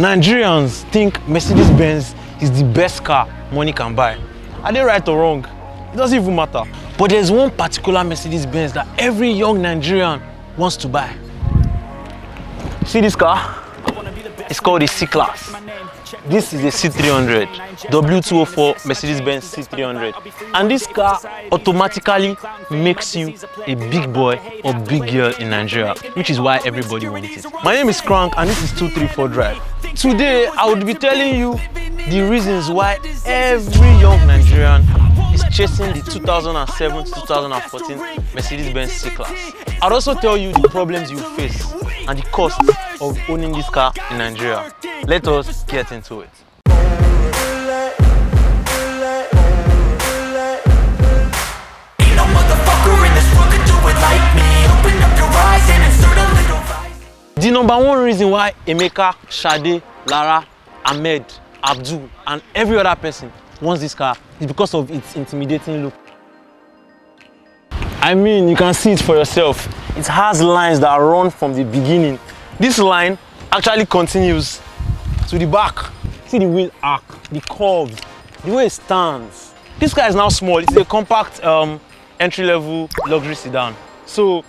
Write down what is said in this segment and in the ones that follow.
Nigerians think Mercedes-Benz is the best car money can buy. Are they right or wrong? It doesn't even matter. But there's one particular Mercedes-Benz that every young Nigerian wants to buy. See this car? It's called the C-Class. This is a C300, W204 Mercedes-Benz C300. And this car automatically makes you a big boy or big girl in Nigeria, which is why everybody wants it. My name is Crank and this is 234 Drive. Today, I would be telling you the reasons why every young Nigerian is chasing the 2007 2014 Mercedes-Benz C-Class. I'll also tell you the problems you face and the cost of owning this car in Nigeria. Let us get into it. The number one reason why Emeka, Shade, Lara, Ahmed, Abdul, and every other person wants this car is because of its intimidating look. I mean, you can see it for yourself. It has lines that run from the beginning. This line actually continues to the back. See the wheel arc, the curves, the way it stands. This car is now small. It's a compact um, entry-level luxury sedan. So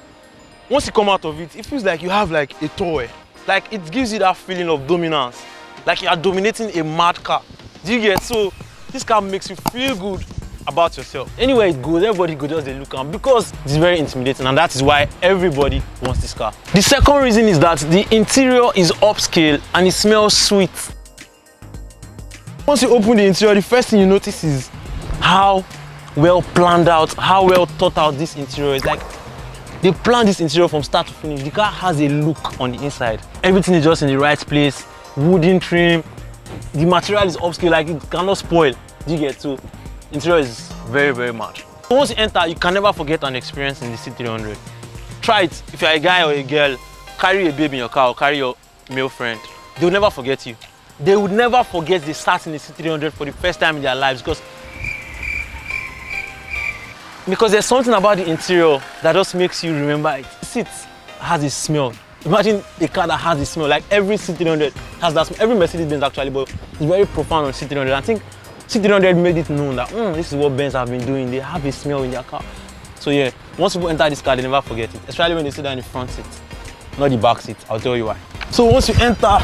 once you come out of it, it feels like you have like a toy. Like it gives you that feeling of dominance. Like you are dominating a mad car. Do you get? So this car makes you feel good about yourself. Anywhere it goes, everybody goes just they look am because it's very intimidating and that is why everybody wants this car. The second reason is that the interior is upscale and it smells sweet. Once you open the interior, the first thing you notice is how well planned out, how well thought out this interior is. Like they planned this interior from start to finish. The car has a look on the inside. Everything is just in the right place. Wooden trim. The material is upscale, like it cannot spoil. Do you get to? Interior is very, very much. Once you enter, you can never forget an experience in the C300. Try it. If you're a guy or a girl, carry a baby in your car or carry your male friend. They will never forget you. They would never forget they sat in the C300 for the first time in their lives because because there's something about the interior that just makes you remember it. The seat has a smell. Imagine a car that has a smell. Like every C300 has that smell. Every Mercedes Benz actually, but it's very profound on C300. I think C300 made it known that "Hmm, this is what Benz have been doing. They have a smell in their car. So yeah, once people enter this car, they never forget it. Especially when they sit down in the front seat, not the back seat. I'll tell you why. So once you enter,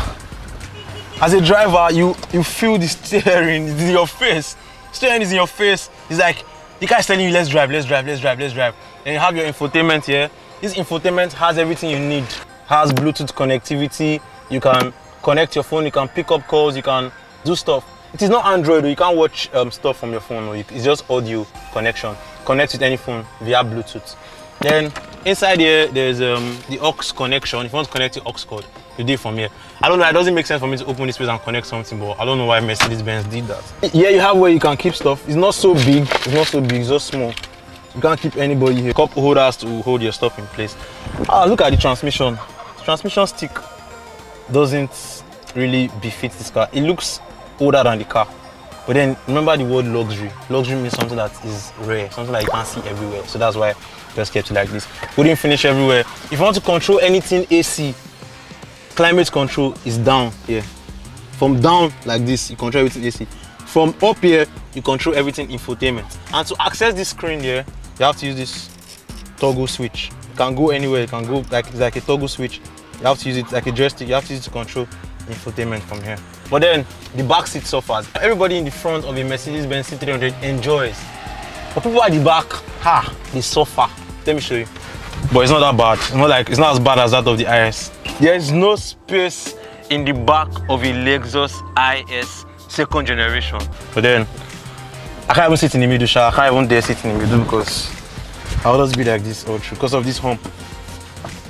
as a driver, you you feel the steering in your face. Steering is in your face. It's like the guy is telling you, let's drive, let's drive, let's drive, let's drive. And you have your infotainment here. This infotainment has everything you need. Has Bluetooth connectivity. You can connect your phone. You can pick up calls. You can do stuff. It is not Android. You can't watch um, stuff from your phone. It's just audio connection. Connect with any phone via Bluetooth. Then inside here, there's um, the aux connection. If you want to connect the aux cord, you do it from here. I don't know. It doesn't make sense for me to open this place and connect something, but I don't know why Mercedes-Benz did that. Here you have where you can keep stuff. It's not so big. It's not so big. It's just small. You can't keep anybody here. Cup holders to hold your stuff in place. Ah, look at the transmission. Transmission stick doesn't really befit this car. It looks older than the car. But then remember the word luxury. Luxury means something that is rare, something that you can't see everywhere. So that's why just kept it like this. Wouldn't finish everywhere. If you want to control anything AC, climate control is down here. From down like this, you control everything AC. From up here, you control everything infotainment. And to access this screen here, you have to use this toggle switch. You can go anywhere, you can go like like a toggle switch. You have to use it like a joystick, you have to use it to control infotainment from here. But then the back seat suffers. Everybody in the front of a Mercedes-Benz C300 enjoys. But people at the back, ha, they suffer. Let me show you. But it's not that bad. It's not like it's not as bad as that of the IS. There is no space in the back of a Lexus IS second generation. But then I can't even sit in the middle, sha. I can't even dare sit in the middle because I'll just be like this all through because of this hump.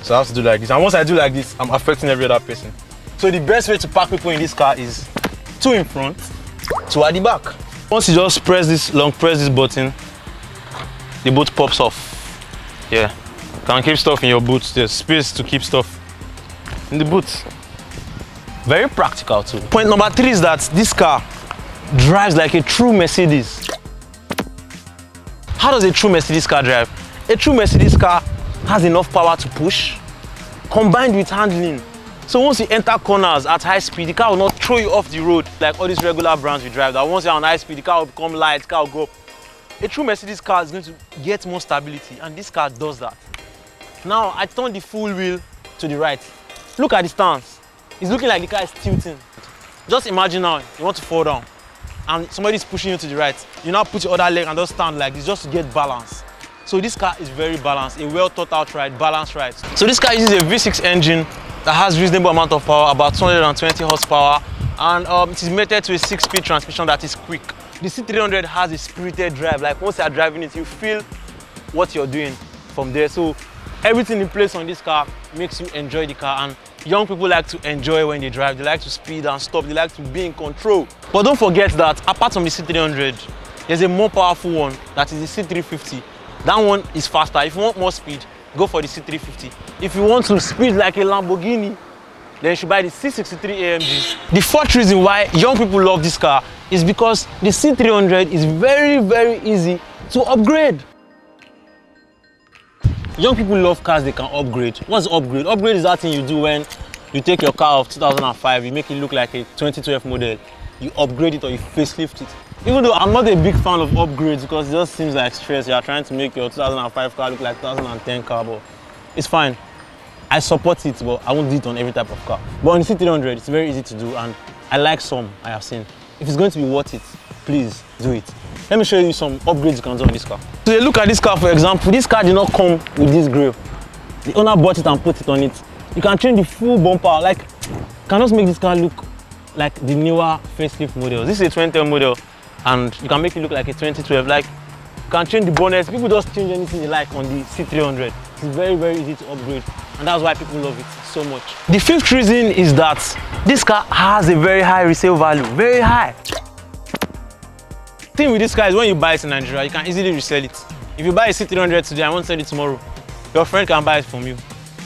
So I have to do like this. And once I do like this, I'm affecting every other person. So the best way to park people in this car is two in front, two at the back. Once you just press this, long press this button, the boot pops off. Yeah. Can keep stuff in your boot. There's space to keep stuff in the boot. Very practical too. Point number three is that this car drives like a true Mercedes. How does a true Mercedes car drive? A true Mercedes car has enough power to push, combined with handling. So once you enter corners at high speed, the car will not throw you off the road like all these regular brands we drive. That once you're on high speed, the car will become light, the car will go up. A true Mercedes car is going to get more stability, and this car does that. Now I turn the full wheel to the right. Look at the stance. It's looking like the car is tilting. Just imagine now you want to fall down and somebody is pushing you to the right. You now put your other leg and just stand like this just to get balance. So this car is very balanced, a well thought out ride, balanced ride. So this car uses a V6 engine that has reasonable amount of power, about 220 horsepower, and um, it is mated to a six-speed transmission that is quick. The C300 has a spirited drive, like once you are driving it, you feel what you're doing from there. So everything in place on this car makes you enjoy the car and young people like to enjoy when they drive. They like to speed and stop, they like to be in control. But don't forget that apart from the C300, there's a more powerful one that is the C350. That one is faster. If you want more speed, go for the C350. If you want to speed like a Lamborghini, then you should buy the C63 AMG. The fourth reason why young people love this car is because the C300 is very, very easy to upgrade. Young people love cars they can upgrade. What's upgrade? Upgrade is that thing you do when you take your car of 2005, you make it look like a 2012 model, you upgrade it or you facelift it. Even though I'm not a big fan of upgrades because it just seems like stress. You are trying to make your 2005 car look like 2010 car, but it's fine. I support it, but I won't do it on every type of car. But on the C300, it's very easy to do, and I like some I have seen. If it's going to be worth it, please do it. Let me show you some upgrades you can do on this car. So look at this car, for example, this car did not come with this grill. The owner bought it and put it on it. You can change the full bumper, like, can just make this car look like the newer facelift model. This is a 2010 model, and you can make it look like a 2012. Like, you can change the bonnet. People just change anything they like on the C300. It's very, very easy to upgrade, and that's why people love it so much. The fifth reason is that this car has a very high resale value, very high. thing with this car is when you buy it in Nigeria, you can easily resell it. If you buy a C300 today, I won't sell it tomorrow. Your friend can buy it from you.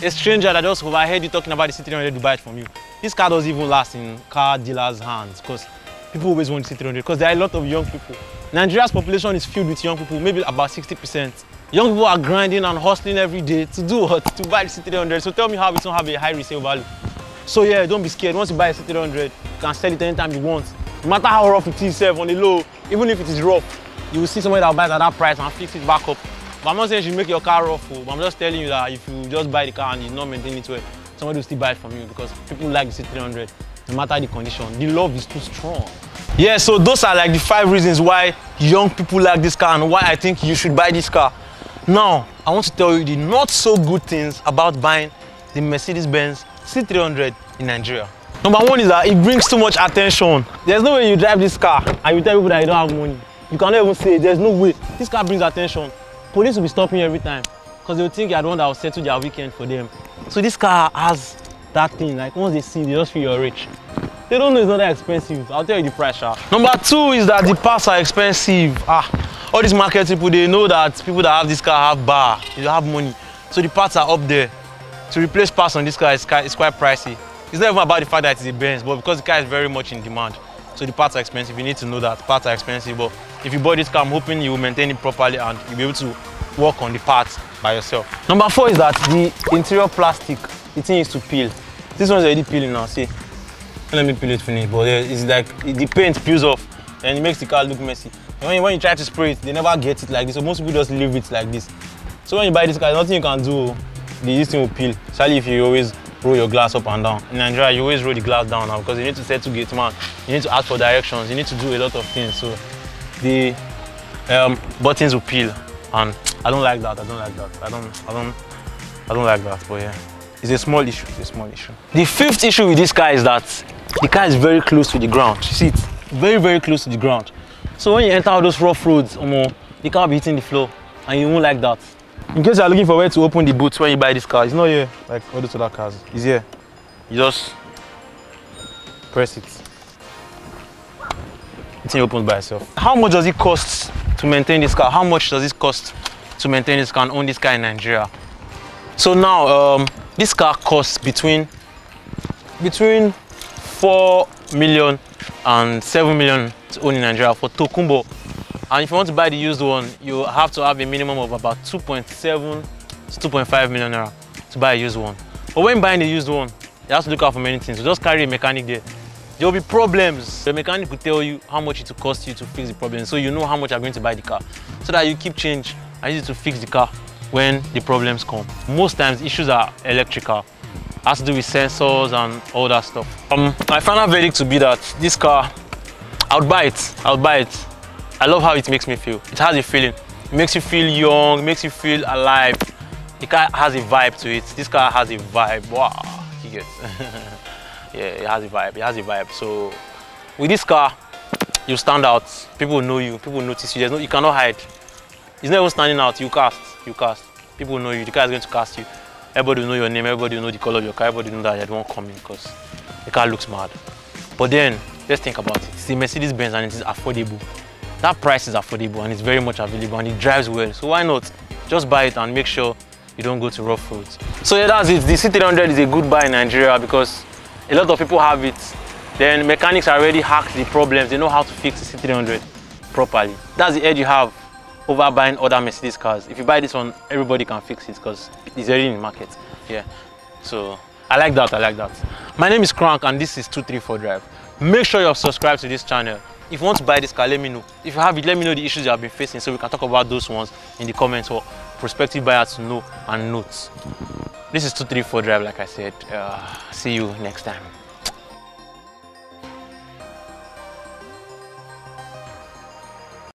A stranger that just overheard you talking about the C300 will buy it from you. This car doesn't even last in car dealers' hands because people always want the C300 because there are a lot of young people. Nigeria's population is filled with young people, maybe about 60%. Young people are grinding and hustling every day to do what? To buy the C300. So tell me how it don't have a high resale value. So yeah, don't be scared. Once you buy a C300, you can sell it anytime you want. No matter how rough it is, on the low, even if it is rough, you will see somebody that will buy at that price and fix it back up. But I'm not saying you should make your car rough, oh, but I'm just telling you that if you just buy the car and you not maintain it well, somebody will still buy it from you because people like the C300, no matter the condition. The love is too strong. Yeah, so those are like the five reasons why young people like this car and why I think you should buy this car. Now, I want to tell you the not so good things about buying the Mercedes-Benz C300 in Nigeria. Number one is that it brings too much attention. There's no way you drive this car and you tell people that you don't have money. You cannot even say there's no way. This car brings attention. Police will be stopping you every time because they will think you're the one that will settle their weekend for them. So this car has that thing. Like once they see, they just feel you're rich. They don't know it's not that expensive. I'll tell you the price. Number two is that the parts are expensive. Ah, all these market people they know that people that have this car have bar, they have money. So the parts are up there. To replace parts on this car is quite, is quite pricey. It's not even about the fact that it's a Benz, but because the car is very much in demand. So the parts are expensive. You need to know that parts are expensive. But if you buy this car, I'm hoping you will maintain it properly and you'll be able to work on the parts by yourself. Number four is that the interior plastic, the thing is to peel. This one's already peeling now, see. Let me peel it finish, but it's like the paint peels off and it makes the car look messy. When you, when you try to spray it, they never get it like this. So most people just leave it like this. So when you buy this car, nothing you can do. This thing will peel, especially if you always roll your glass up and down. In Nigeria, you always roll the glass down now because you need to set to gate man. You need to ask for directions. You need to do a lot of things. So the um, buttons will peel, and I don't like that. I don't like that. I don't. I don't. I don't like that. But yeah, it's a small issue. It's a small issue. The fifth issue with this car is that the car is very close to the ground. You see it? Very, very close to the ground. So when you enter all those rough roads, um, the car be hitting the floor, and you won't like that. In case you are looking for where to open the boot when you buy this car, it's not here like all those other cars. It's here. You just press it. The thing opens by itself. How much does it cost to maintain this car? How much does it cost to maintain this car and own this car in Nigeria? So now, um, this car costs between between four million and seven million to own in Nigeria for Tokunbo and if you want to buy the used one, you have to have a minimum of about 2.7 to 2.5 million naira to buy a used one. But when buying the used one, You have to look out for many things. So just carry a mechanic there. There will be problems. The mechanic will tell you how much it will cost you to fix the problem. So you know how much you're going to buy the car. So that you keep change and use it to fix the car when the problems come. Most times issues are electrical. Has to do with sensors and all that stuff. Um, my final verdict to be that this car, I would buy it. I would buy it. I love how it makes me feel. It has a feeling. It makes you feel young, makes you feel alive. The car has a vibe to it. This car has a vibe. Wow, you yeah, it has a vibe. It has a vibe. So with this car, you stand out. People know you. People notice you. There's no, you cannot hide. It's not even standing out. You cast. You cast. People know you. The car is going to cast you. Everybody will know your name. Everybody will know the color of your car. Everybody will know that you're not one coming because the car looks mad. But then, let's think about it. It's the Mercedes Benz and it is affordable. That price is affordable and it's very much available and it drives well. So why not just buy it and make sure you don't go to rough roads. So yeah, that's it. The C300 is a good buy in Nigeria because a lot of people have it. Then mechanics already hacked the problems. They know how to fix the C300 properly. That's the edge you have over buying other Mercedes cars. If you buy this one, everybody can fix it because it's already in the market. Yeah. So I like that. I like that. My name is Crank and this is 234 Drive. Make sure you're subscribed to this channel. If you want to buy this car, let me know. If you have it, let me know the issues you have been facing so we can talk about those ones in the comments for prospective buyers to know and note. This is 234 Drive, like I said. Uh, see you next time.